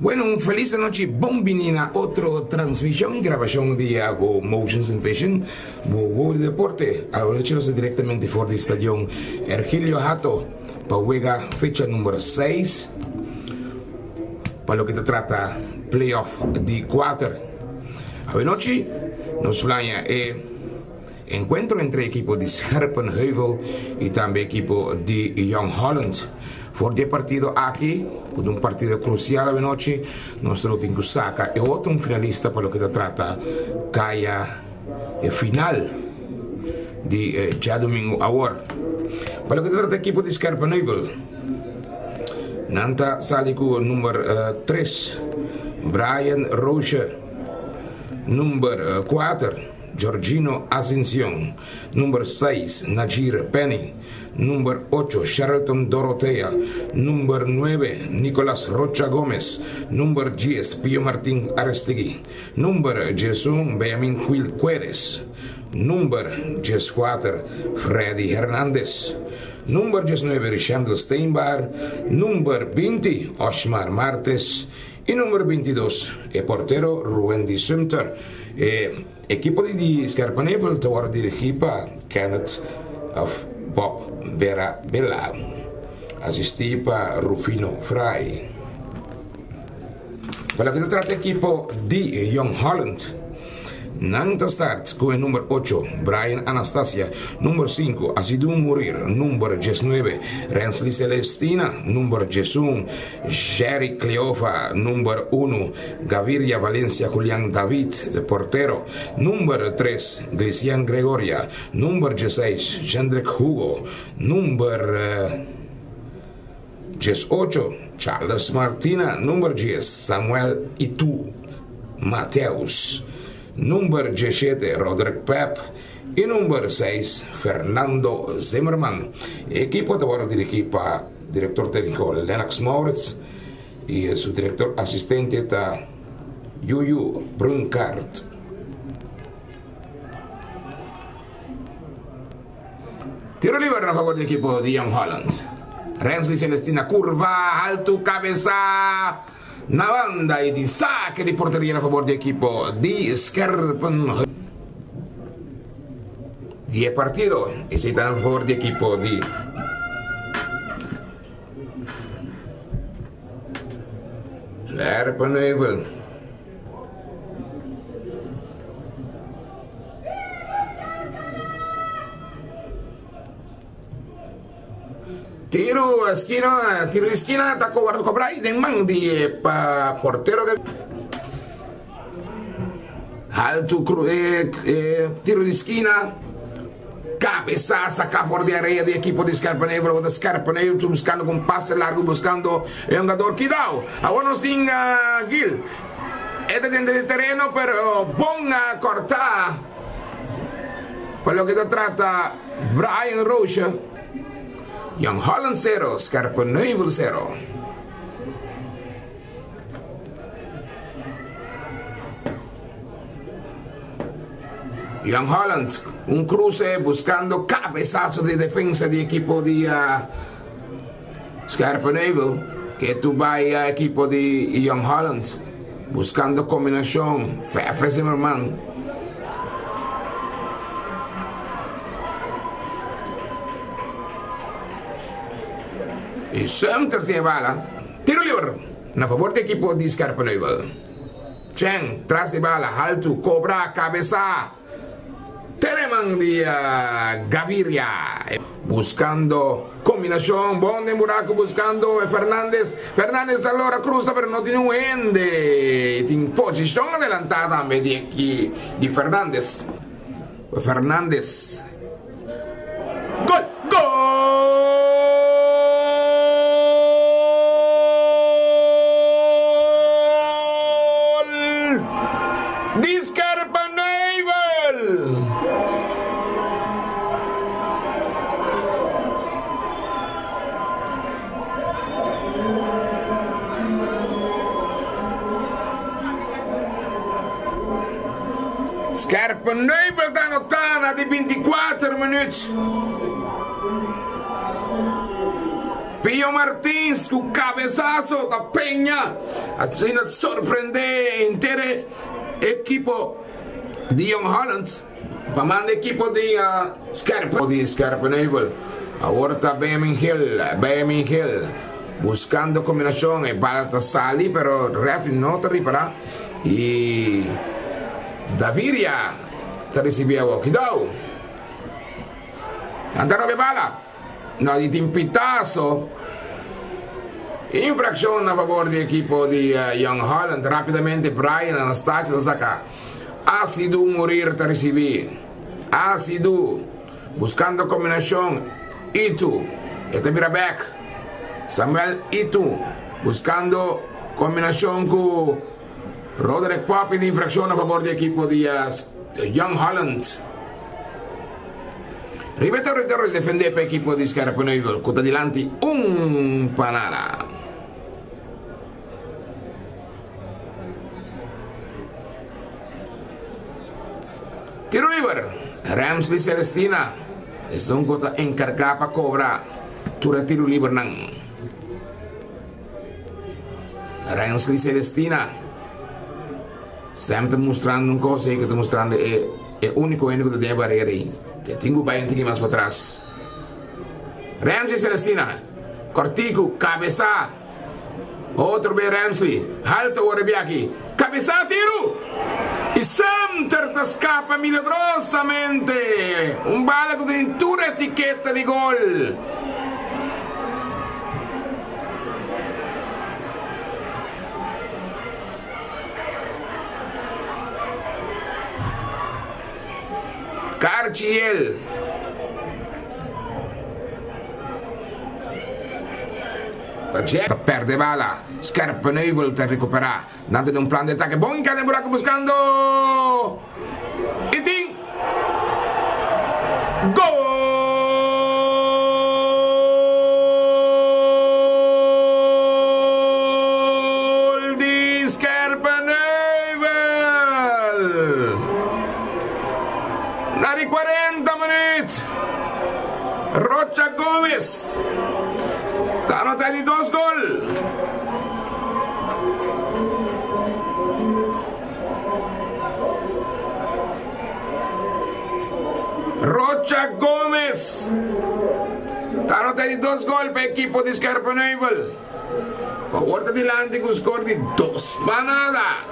Bueno, un feliz noche, bombinina, otra transmisión y grabación de Go Motions and Vision, de Deporte, ahora directamente por el estadio Ergilio Hato, para jugar fecha número 6, para lo que te trata playoff de 4. A noche nos playa eh, encuentro entre equipo de Scherpenheuvel y también equipo de Young Holland. Voor dit partido aqui, por um partido crucial a noite, temos em Kusaka e outro finalista para o que se trata, caia final de eh, já domingo agora. Para o que se trata equipo de Scarpa Neuvel, Nanta Saliku número 3, uh, Brian Rocha, número 4, Giorgino Ascension, número 6, Najir Penny, número 8, Charlton Dorotea, número 9, Nicolás Rocha Gómez, número 10, Pío Martín Arestegui, número 11, Benjamin Quil Cueres, número 14, Freddy Hernández, número 19, Richard Steinbar, número 20, Osmar Martes, y número 22, el portero Ruendi Sumter. Eh, equipo de Scarpanevel te para Kenneth of Bob Vera Bella, assistir para Rufino Fry. Para que se trata equipo de Young Holland, Nanta Start con el número 8, Brian Anastasia, número 5, Asidun Murir, número 19, Rensley Celestina, número 11, Jerry Cleofa, número 1, Gaviria Valencia Julián David, de portero, número 3, Glician Gregoria, número 16, Jendrik Hugo, número 18, Charles Martina, número 10, Samuel Itu, Mateus, número 17 Roderick Pep y número 6 Fernando Zimmerman. Equipo de bueno dirigir para director técnico Lennox Moritz y su director asistente está Yuyu Brunkart. Tiro libre a favor del equipo de Young Holland. Renzo y Celestina curva, alto, cabeza. Na banda e di saque di porteria a favore di equipo di Scarpen. Die partido e si sta a favore di equipo di Scherpenheuvel. Tiro esquina, tiro esquina, atacó guardo cobra y mandi pa portero que alto eh, eh, tiro de esquina. Cabeça sacar fora de areia de equipo de Scarpanevro de Scarpanevro buscando com passe largo buscando um jogador que dá agora nós tem uh, Gil. É dentro do terreno pero bom a cortar para o que se trata Brian Rocha Young Holland 0, Scarpenheuvel 0. Young Holland, un cruce buscando cabezazo de defensa de equipo de uh, Scarpenheuvel, que tu vai equipo de Young Holland, buscando combinación, Fefe Zimmerman. Tiene bala. Tiro libre. Na favor do equipo de Scarpaneuvel. Chen, tras de bala, alto, cobra, cabeça. Telemann de uh, Gaviria. Buscando combinación, bom de buraco, buscando Fernández. Fernández allora cruza, pero no tiene un ende. In posición adelantada, di aquí, di Fernández. Fernández. Scherpenheuvel da lontana di 24 minuti. Pio Martins con cabezazo da Peña. Así nos sorprende entero equipo de Young Holland. Para equipo de uh, Scarpa, de Scarpeneuvel. Ahora Benjamin Hill, Benjamin Hill. Buscando combinación, balata sali, pero ref no te ripara. Y Daviria, te recibeu. aqui, não? Anda nove bala. Na de timpitaço. Infração a favor do equipo de uh, Young Holland. Rapidamente, Brian Anastácio da saca. Ácido morir te recebi. Ácido. Buscando combinação. Itu. Este back, Samuel Itu. Buscando combinação com Roderick Poppin. Infrazione a favore dell'equipo di uh, Young Holland. Ripeto il ritorno il defende per equipo di Scarpino Eagle, Cota di un panara. Tiro liber, Ramsley Celestina, es un cota encargada para cobrar, tura tiro nang. Ramsley Celestina, sempre tá mostrando, não consigo, estou mostrando, é, é único, único de barreira aí. Que tenho um tenho mais para trás. Ramsey Celestina, Cortico, cabeça. Outro bem Ramsey, alto o aqui, cabeça, tiro! E Samter te escapa milagrosamente! Um bala com dentura etiqueta de gol! ACL. Certa perde bala, Scarpa Neuvolt recupera, dando un plan di attacco, buon cane Buraco buscando! E ting! Gol! Anota di dos gol. Rocha Gómez. Anota di dos gol equipo di Scarpeneuvel. Favor di Lanti con score di dos panada.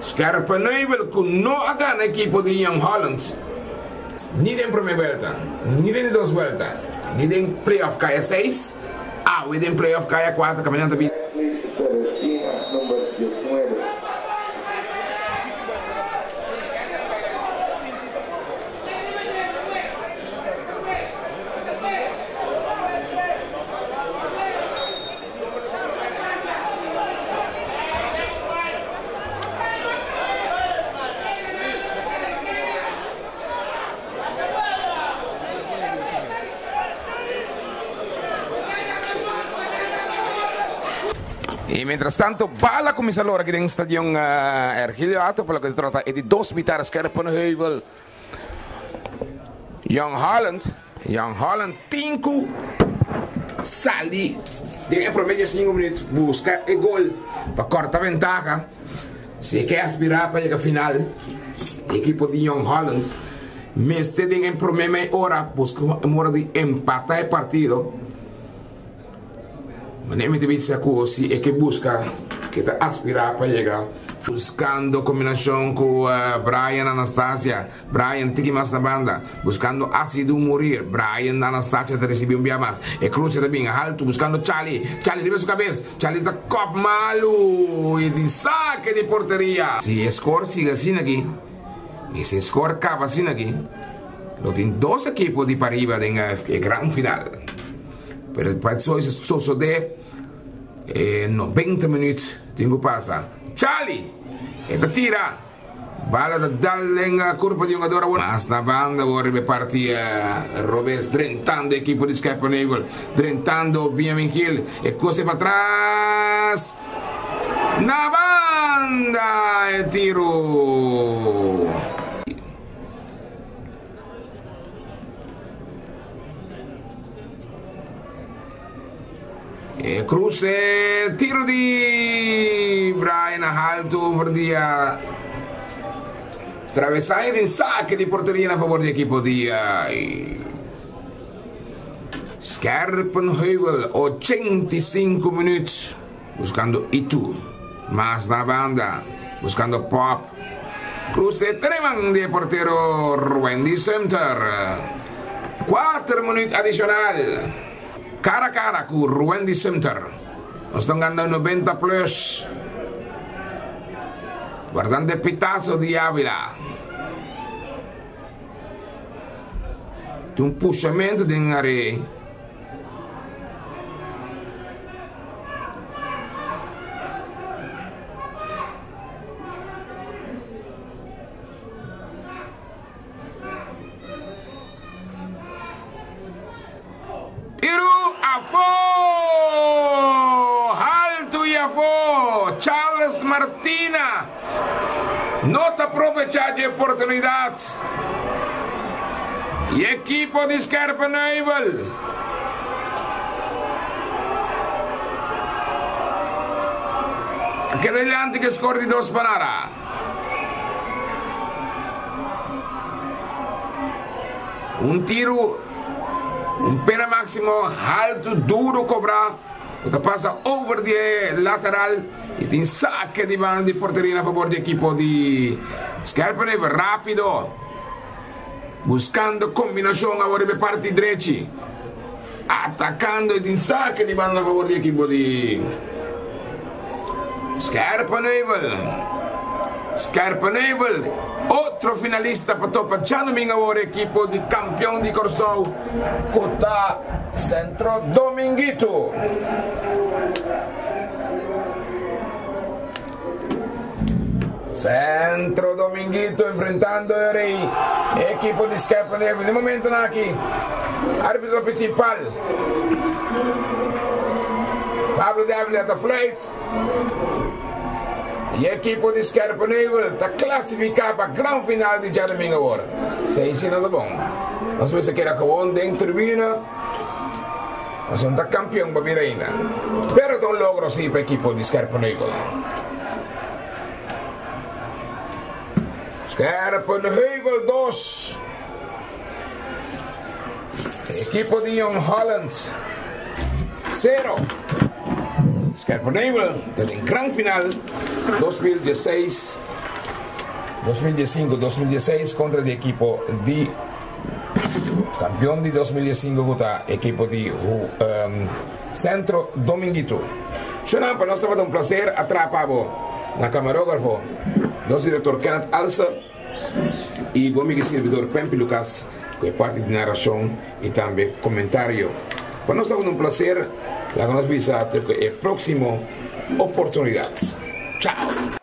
Scarpeneuvel con no hagan equipo de Young Holland. Ninguém primeira volta, ninguém duas voltas, ninguém playoff caia seis, ah, ninguém playoff caia quatro, caminhando também. E mientras tanto, bala comincia allora che in stadion uh, Ergiliato, quello che si tratta è di dos vitare Scherpenheuvel. Young Holland, Young Holland, Tinku, Sali, tiene promedio 5 minutos, busca el gol para corta ventaja. Si quer aspirar para llegar a final, equipo de Young Holland, me tiene en promedio hora, busca una hora de empatar el partido. Un'emite pizza così e che busca, che aspira para chegar Buscando combinação com uh, Brian Anastasia, Brian Tiki mais na banda, buscando Ácido Morir, Brian Anastasia te recebeu um mais, e cruza também, alto, buscando Charlie, Charlie de sua cabeça, Charlie da cop malu. E de saque de porteria. Se score siga assim aqui, e se score capa assim aqui, não tem dois equipos de Paribas, em a grande final. Mas para só isso é só de En 90 20 minuten, tingu pasa. E eta tira. Bala da Dallenga, curva di un adora. Ma sta banda vorrebbe partire Robes drentando equipo di Skype Eagle, drentando Benjamin Kill e cose va atrás. na banda e tiro. Cruce, tiro di Brian alto over dia travesaia in sacche di porteria a favore dell'equipo di uh, Scherpenheuvel 85 minutos. Buscando Itu más na banda. Buscando Pop. Cruce Treman de portero Wendy Center. 4 minutos adicional cara a cara com o Ruendi Center, Nós estamos ganhando 90 plus. Guardando Pitazo de Ávila. Tem um puxamento de areia. Martina, no te aprovechas de oportunidad. Y equipo de Scarpenable. Crellante che scordito spararà. Un tiro, un pena massimo alto, duro cobrà Puta passa over de lateral e tem saque de banda de porteria a favor do equipo de Scarpenev, rápido, buscando combinação agora de parte direita, atacando e tem saque de banda a favor do equipo de Scarpenev. Scarpanevel, outro finalista para topa já domingo agora equipo de campeão de Corsol, Cota Centro Dominguito. Centro Dominguito enfrentando a Rey, equipo de Scarpanevel. De momento aqui, árbitro principal. Pablo de Ávila flight. E a equipe de Scarpanevel está classificada para a grande final de já domingo agora. Sei se nada bom. Era com dentro tribuna. Nós vamos estar campeão para vir ainda. Pero é um logro sim para a equipe de Scarpanevel. Scherpenheuvel 2. Equipo de Young Holland 0. Scherpenheuvel en gran final 2016 2015-2016 contra el equipo de campeón de 2015 contra equipo de um, Centro Dominguito. Shona, para nós estava um prazer atrapavo na camarógrafo, nosso diretor Kenneth Alsa e bom amigo servidor Pempi Lucas, que é parte de narração e também comentário. Nós estava um prazer, la visa a próximo oportunidad. Chao.